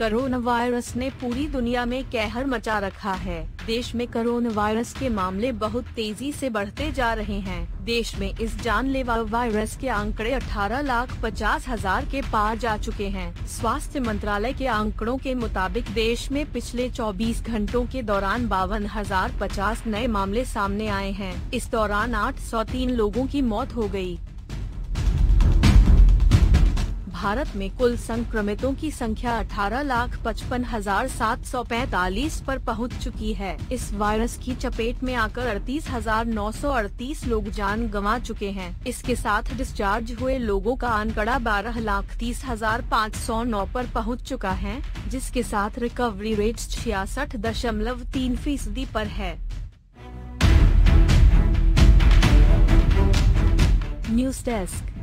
Corona virus ने पूरी दुनिया में कहर मचा रखा है। देश में कोरोना वायरस के मामले बहुत तेज़ी से बढ़ते जा रहे हैं। देश में इस जानलेवा वायरस के आंकड़े 18 लाख पचास हज़ार के पार जा चुके हैं। स्वास्थ्य मंत्रालय के आंकड़ों के मुताबिक देश में पिछले 24 घंटों के दौरान बावन हज़ार पचास नए मामले सामने आए हैं। इस दौरान 803 लोगों की मौत हो गई। भारत में कुल संक्रमितों की संख्या अठारह लाख पचपन हज़ार सात सौ पैतालीस आरोप पहुँच चुकी है। इस वायरस की चपेट में आकर अड़तीस हज़ार नौ सौ अड़तीस लोग जान गंवा चुके हैं। इसके साथ डिस्चार्ज हुए लोगों का आंकड़ा बारह लाख तीस हज़ार पाँच सौ नौ आरोप पहुँच चुका है, जिसके साथ रिकवरी रेट छियासठ दशमलव तीन फ़ीसदी पर है। News desk.